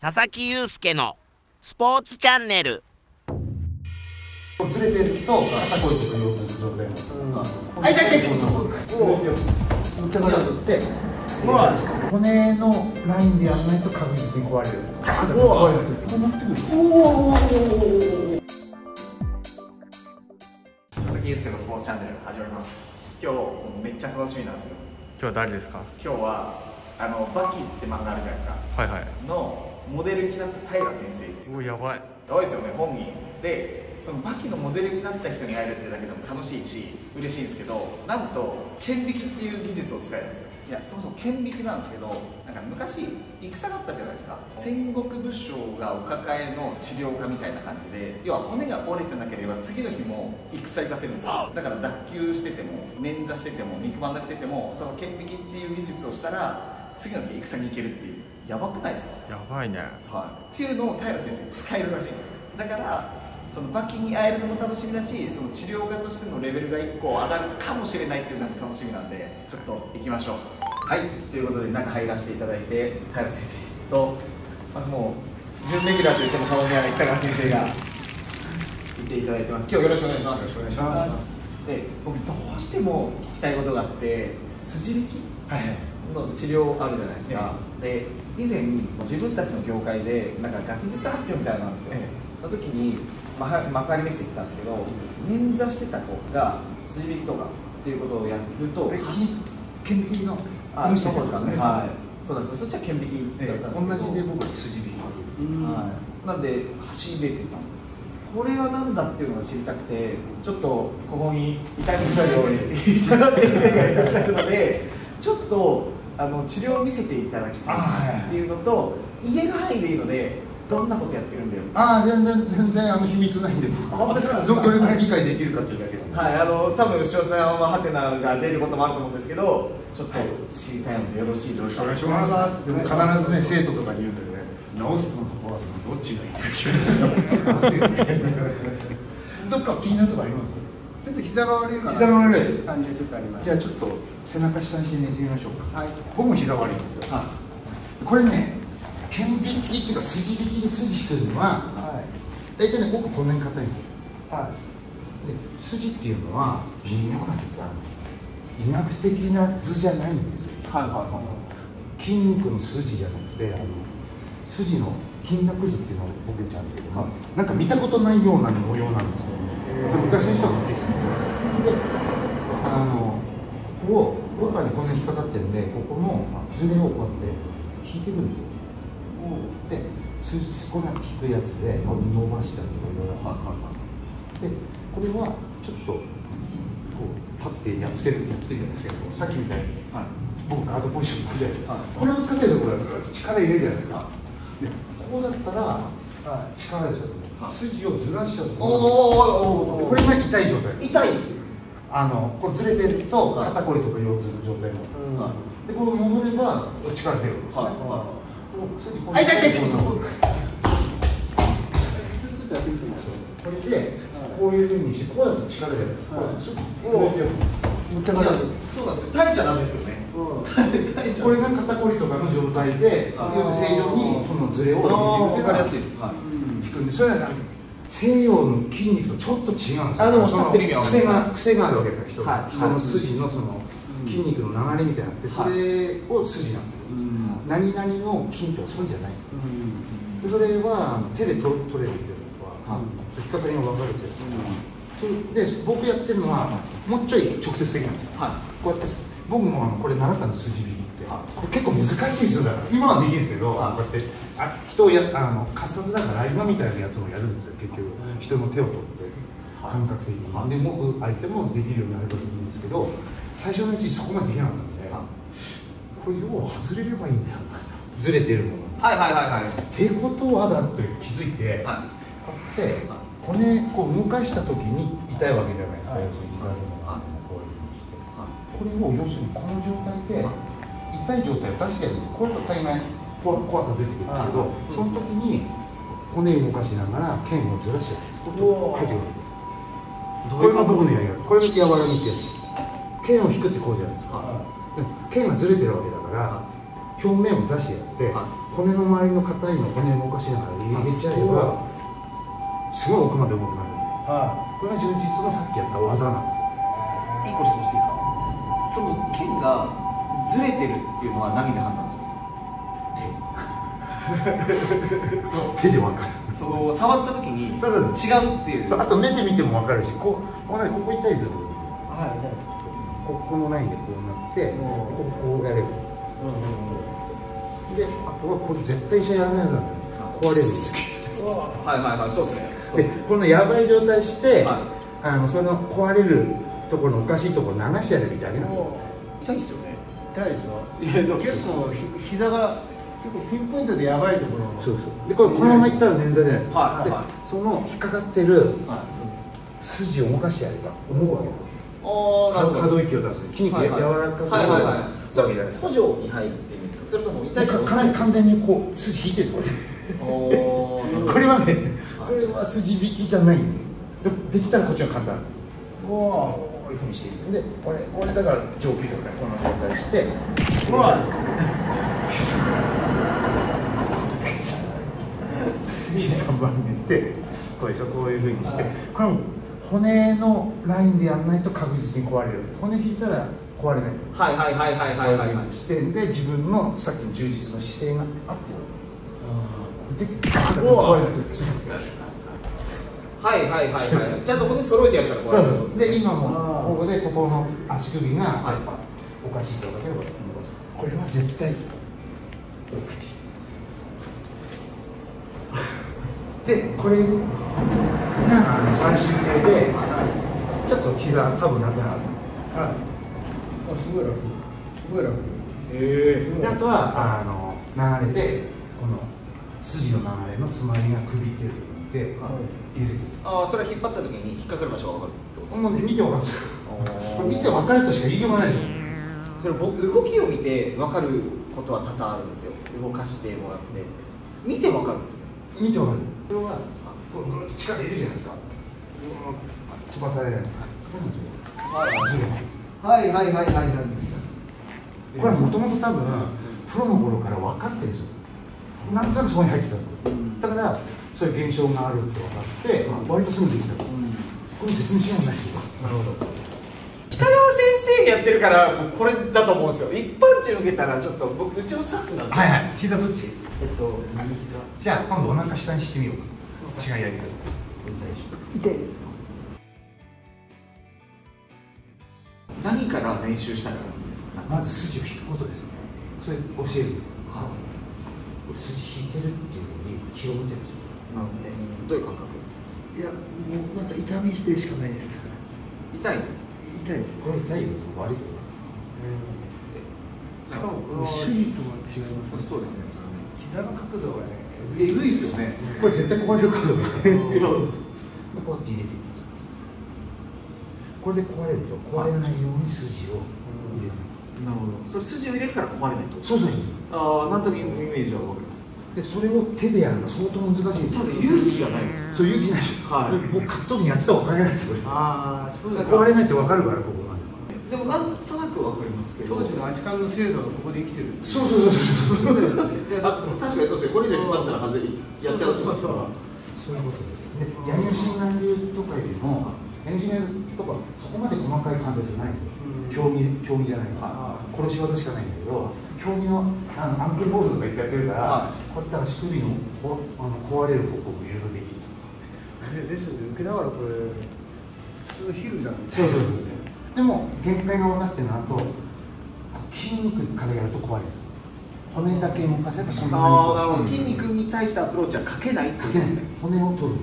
佐々木祐介のスポーツチャンネル。ずれてると肩こりとか腰痛の状態になる。あ、痛い痛い痛い。打ってからって、骨のラインでやらないと確実に壊れる。ガー。ンと壊れる。こうなってくる。佐々木祐介のスポー。ツチャンネル始まります。今日めっちゃ楽しみなんですよ。今日は誰ですか今日はあのバキって漫画あるじゃないですか。はいはいのモデルになった平先生。っていう。うわやばい。やばいですよね本人。でそのバキのモデルになった人に会えるってだけでも楽しいし嬉しいんですけどなんと顕微鏡っていう技術を使えるんですよ。いやそもそも顕微鏡なんですけどなんか昔戦があったじゃないですか。戦国武将がお抱えの治療家みたいな感じで要は骨が折れてなければ次の日も戦行かせるんですよ。だから脱臼してても捻挫してても肉離れしててもその顕微鏡っていう技術をしたら次の日戦に行けるっていうやばくないですか？やばいね。はい、っていうのを平先生使えるらしいんですよ。だからそのバキに会えるのも楽しみだしその治療家としてのレベルが1個上がるかもしれないっていうのも楽しみなんでちょっと行きましょう。はい。ということで中入らせていただいて平先生とまずもう準レギュラーといっても過言ではない北川先生がいていただいてます。今日よろしくお願いします。よろしくお願いします。で僕どうしても聞きたいことがあって筋引き？の治療あるじゃないですか、で以前自分たちの業界でなんか学術発表みたいなんですよ、その時にまは幕張メッセ行ったんですけど捻挫してた子が筋引きとかっていうことをやると顕微鏡の？あそうですか。ねははい。そうなんですよ。そっちは顕微い。鏡だったんですけど、同じで僕は筋引き。はい、なんで走れてたんですよ。これは何だっていうのが知りたくてちょっとここに痛みのように 板田先生がいらっしゃるのでちょっとあの治療を見せていただきたいっていうのと言える範囲でいいのでどんなことやってるんだよ。ああ全然全然あの秘密ないんで。本当ですか？どどれぐらい理解できるかっていうだけ。で。はいあの多分視聴者さんはハテナが出ることもあると思うんですけどちょっと知りたいのでよろしいですか？でも必ずね生徒とかに言うんだけどね、直すのと壊すのどっちがいいって聞かれる。どっか気になるとこあります？ちょっと膝が悪いから。膝が悪い感じちょっとあります。じゃあちょっと背中下にして寝てみましょうか。はい。僕も膝悪いんですよ。これね、顕微鏡っていうか筋引きで筋引くのは、は大体ね僕こんなに硬いんですよ。い。はで筋っていうのは微妙な図が医学的な図じゃないんですよ。いはいは筋肉の筋じゃなくてあの筋の筋膜図っていうのを僕ちゃんだけども、なんか見たことないような模様なんですよ、で昔の人が持ってきたの。であのここを僕はねこんなに引っかかってるんでここのズレをこうやって引いてくるんですよ。で筋そこが引くやつで伸ばしたりとかいろいろ。でこれはちょっとこう立ってやっつけるやっつけるじゃないですか。さっきみたいに、僕ガードポジションになるじゃない。ですか、これを使ってるとこれ力入れるじゃないですか、でこうだったら力ですよ、筋をずらしちゃうと。これが痛い状態。痛いですあのこうずれてると肩こりとか腰痛の状態になる、でこれ戻れば力出る、はい。こう筋こうあ痛い痛い痛い。こうこれでこういうふうにしてこうだと力出るんです、こうすぐこうやって持っそうなんですよ。耐えちゃダメですよね。これが肩こりとかの状態で、要あーするに正常にそのズレをわかりやすいいです。はい。引くんで、それは西洋の筋肉とちょっと違うんですよ。あでも癖が癖があるわけだから人,、はい。人の筋のその筋肉の流れみたいなって、それを筋なんです。何々の筋とかそういうんじゃない。でそれは手で取取れるっていうのは、引っかかりが分かるっていう。それで僕やってるのはもうちょい直接的なんですよ。はこうやってす僕もあのこれ習ったんです筋引きって、これ結構難しいですよ。だから今はできるんですけど、はい。こうやってあ人をやあの滑舌だから今みたいなやつもやるんですよ。結局人の手を取って感覚的に、で僕相手もできるようになればいいんですけど最初のうちそこまでできなかったんで、これ要は外れればいいんだよずれてるもの。はいはいはいはい。ってことはだって気づいて、はこうやって骨こう動かした時に痛いわけじゃないですか、はい。要するに膝のはい。こういうふうにして、これを要するにこの状態で痛い状態を出してやるんです。これと大概こ怖さ出てくるんですけど、その時に骨動かしながら腱をずらして入ってくるこれが僕のやり方。これが柔らぎってやつ腱を引くってこうじゃないですか、でも腱がずれてるわけだから表面を出してやって、はい骨の周りの硬いのを骨を動かしながら入れちゃえば、すごい奥まで重くなるんではこれが充実のさっきやった技なんですよ。一個質問していいですか？その剣がずれてるっていうのは何で判断するんですか手で分かる。手その触った時にそうそう。違うっていう。そうあと目で見ても分かるしこうここ,、ね、ここ痛いですよいはいここのラインでこうなってうん。こここうやればうんうんであとはこれ絶対医者やらないの壊れるはいはいはいそうですね。でこのやばい状態して、はい。あのその壊れるところのおかしいところ流してやればいいだけなんですよも痛いですよ。ねう痛いですよ。いやでも結構ひ膝が結構ピンポイントでやばいところそうそう。でこれこのままいったら捻挫じゃないですか、はいはいでその引っかかってるはい。筋を動かしてやれば思うわけああなるほど。可動域を出す。筋肉はいはい。や柔らかくするはいはいはい。そうわけじゃないですか。補助に入ってるんですか？それとも痛いか完完全にこう筋引いてるとこおーろこれはねこれは筋引きじゃないんででできたらこっちが簡単。こういうふうにしていく。でこれこれだから上級力ねこの状態して。うわ膝曲げてこうでしょこういうふうにしてこれも骨のラインでやらないと確実に壊れる。骨引いたら壊れないはいはいはいはいはい。はいはい視点で自分のさっきの充実の姿勢が合ってる。でガーンと壊れる。はいはいはいはい。ちゃんと骨揃えてやるからこそうれそう。で今もここでここの足首がはい。おかしいとかければこれは絶対でこれがあの最終形でちょっと膝多分なくなるはず。はい。あすごい楽。すごい楽。へであとはあの流れでこの筋の流れのつまりが首っていうところにいて入れてああそれ引っ張った時に引っかかる場所が分かるってこともうね見て分かる。んですよ見て分かるとしか言いようがない。ですよそれ僕動きを見て分かることは多々あるんですよ。動かしてもらって。見て分かるんですね見て分かる？これはこう力入れるじゃないですか。飛ばされないはいはいはいはいはいこれはもともと多分プロの頃から分かってるんですよなんとなくそこに入ってただからそういう現象があるって分かって割とすぐできたこれ説明しようがないですよ。なるほど北川先生がやってるからこれだと思うんですよ。一般人受けたらちょっと僕うちのスタッフなんですよ。はいはい。膝どっち？えっと右膝。じゃあ今度お腹下にしてみよう。か違いやり方痛いです何から練習したらいいんですか？まず筋を引くことですそれ教える。これ筋引いてるっていうのに広げてるんですよ。なるほどどういう感覚？いやもうなんか痛みしてるしかないです。痛いの？痛いこれ痛いよ悪いよしかもこの手技とは違いますそうだよね膝の角度がねえぐいっすよねこれ絶対壊れる角度こうやって入れていこれで壊れると壊れないように筋を入れていなるほど。それ筋を入れるから壊れないと？くそうそうそう。ああなんとなくイメージは分かりますでそれを手でやるの相当難しい。んですただ勇気がないです。そう勇気ないでしょ、はい。で僕格闘技やってたおかげなんですよ。ああそう壊れないって分かるからここまででもなんとなく分かりますけど。当時の足利の制度がここで生きてるそうそうそうそう 確かにそうですねこれ以上引っ張ったら外れやっちゃうってますからそういうことですで柳生新南流とかよりも柳生新南流とかそこまで細かい関節ないんですよ競技競技じゃないから殺し技しかないんだけど競技のあのアンクルホールドとかいっぱいやってるから、はい。こうやって足首のこあの壊れる方向もいろいろできる。ですよね。受けながらこれ普通のヒルじゃん。そうそうそうでも限界が分かってるのと筋肉からやると壊れる。骨だけ動かせばそんなにああなるほどう。ん筋肉に対してアプローチはかけないかけないことですね。骨を取る。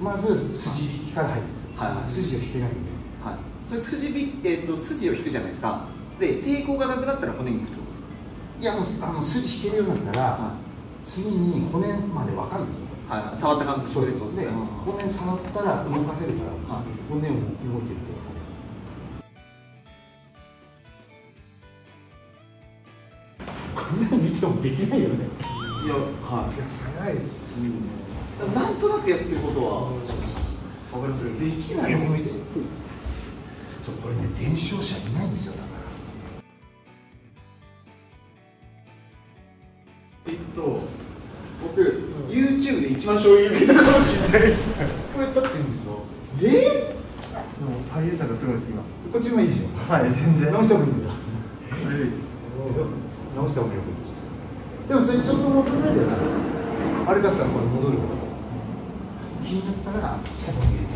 まず筋引きから入る、はいはい。筋を引けないんで。はい。それ筋び、えー、と筋を引くじゃないですか。で抵抗がなくなったら骨に行くいやもうあの筋引けるようになったら、は次に骨まで分かるんですよはいはい。触った感覚そうでね骨触ったら動かせるから、はい。骨を動いてるって分かるこんなの見てもできないよね。いやはい。早いっすでもなんとなくやってることは分かります？できないよこれね伝承者いないんですよえっと僕、YouTube で一番衝撃受けたかもしれないです。これ立ってるんでしょえ？でも左右差がすごいです今。こっちもいいでしょ。はい全然。直した方がいいんだよ。直した方がいいですでもそれちょっと戻るんだよなあれだったらまだ戻るから。気になったら最後に入れて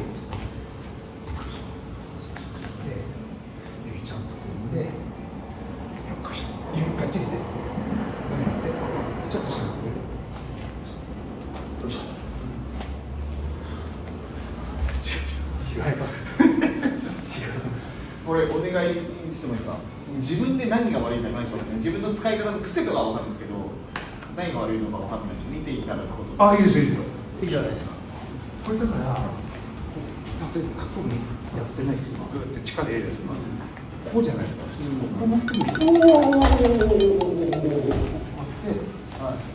で指ちゃんと組んでよっこいしょ指ガッチリで胸やってちょっと下がってよいしょ違います違いますしてもいいですか？自分で何が悪いか何が悪いか自分の使い方の癖とかは分かるんですけど何が悪いのか分かんない見ていただくことあいいですよいいいいじゃないですか。これだから例えば過去にやってない人がグーって力で入れるこうじゃないですかここ持ってくるおおで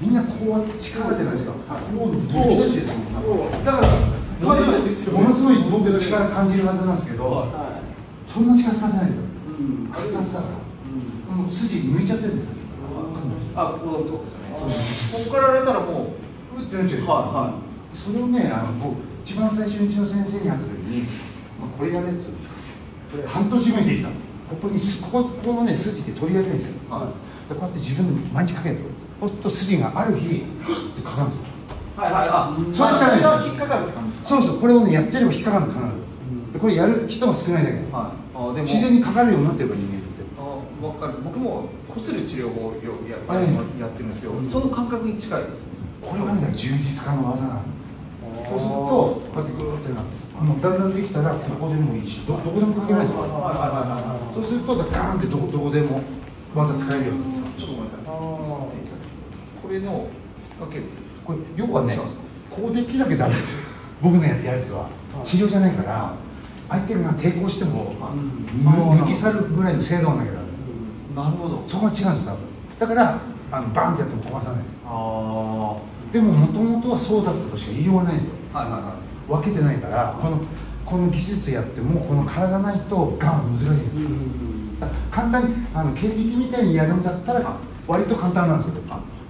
みんなこうやって力ないですかこう抜き出してるだからものすごい僕力感じるはずなんですけどそんな力使ってないよ。カツカツだから。もう筋抜いちゃってるんですよ。あここだってことですよね。ここからやれたらもううってなっちゃうでしょはそれをねあの僕一番最初にうちの先生に会った時に、まあ、これやれって言う半年後にできたの。ここにすここここのね筋って取りやすいんですよ、はでこうやって自分で毎日かけるとそうすると筋がある日ってかかるんですよ。はいはい。あそれしかない。それが引っかかるって感じですか？そうそう。これをねやってれば引っかかるの必ず。でこれやる人が少ないだけではい。あでも。自然にかかるようになってれば人間って。あ分かる。僕もこする治療法をよややはい。やってるんですよ。その感覚に近いですこれがね充実化の技なの。そうするとこうやってグーってなってもうだんだんできたらここでもいいしどどこでもかけないですよはいはいはいはいそうするとガーンってどこどこでも技使えるようになる。ちょっとごめんなさい。これのかけるこれ要はねこうできなきゃダメ。ですよ僕のやったやつは。治療じゃないから相手が抵抗してもはい抜き去るぐらいの精度がなきゃダメなるほど。そこが違うんですよ多分。だからあのバーンってやっても壊さない。あでももともとはそうだったとしか言いようがないんですよ。あはいはいはい。分けてないからこのこの技術やってもこの体ないとガン難しいんですよ。だから簡単にあの顕微鏡みたいにやるんだったら割と簡単なんですよ。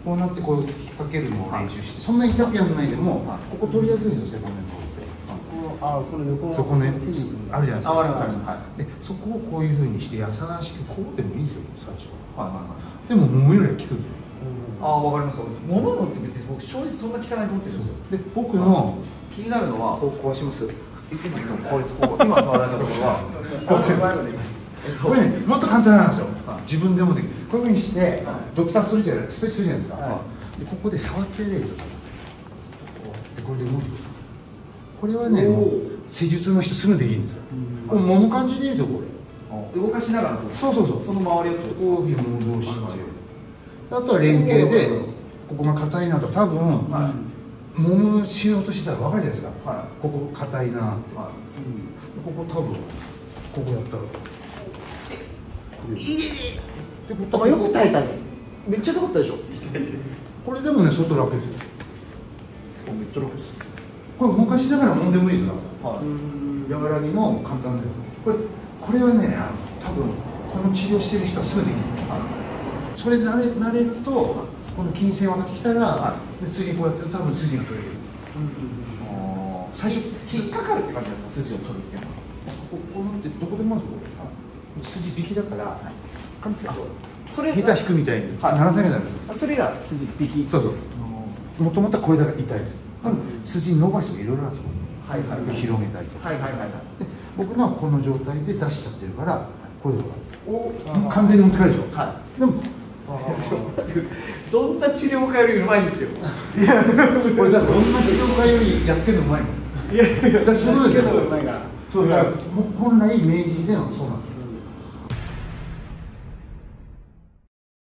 こうなってこう引っ掛けるのを練習してそんな痛くやらないでもここ取りやすいんですよ背骨のあこの横のそこねあるじゃないですか。はでそこをこういうふうにして優しくこうでもいいんですよ最初は。いはい。はいでももむよりは効くああわかります物のって別に僕正直そんな効かないと思ってるんですよ。で僕の気になるのはこう壊します。効率こう今触られたところは。これねもっと簡単なんですよ。はい。自分でもできる。こういうふうにしてはい。ドクターストレッチやるストレッチするじゃないですか、はでここで触ってるでこれで動いてく。るこれはねもう施術の人すぐできるんですよ。これ揉む感じでいいんですよこれ。動かしながらそうそうそう。その周りをこういうふう。に戻して、あとは連携でここが硬いなと多分、は揉むしようとしてたら分かるじゃないですか、はここ硬いなって、はここ多分ここやったら。でこあよく耐えたね。めっちゃ痛かったでしょ？これでもね外楽ですよ。いめっちゃ楽ですこれ動かしながら揉んでもいいですよはい。和らぎの簡単ですこれこれはねあの多分この治療してる人はすぐできる。それ慣れ慣れるとこの筋線分かってきたら、で次こうやって多分筋が取れる。あ最初引っかかるって感じですか？筋を取るっていうのは。ここうなってどこでもあるんですよこれ筋引きだからカンってやるとそれ下手引くみたいにはい。鳴らさなきゃダメですそれが筋引き。そうそう。もともとはこれだから痛いですでも筋伸ばすとかいろいろあるんですよはいはいはい。広げたりとか。はいはいはいはい。で僕のはこの状態で出しちゃってるからこれとかお完全に持ってかれるでしょ。はでもどんな治療家よりうまいんですよ。これだからどんな治療家よりやっつけるのうまいもん。いやいやだそうだけどそうだから本来明治以前はそうなんです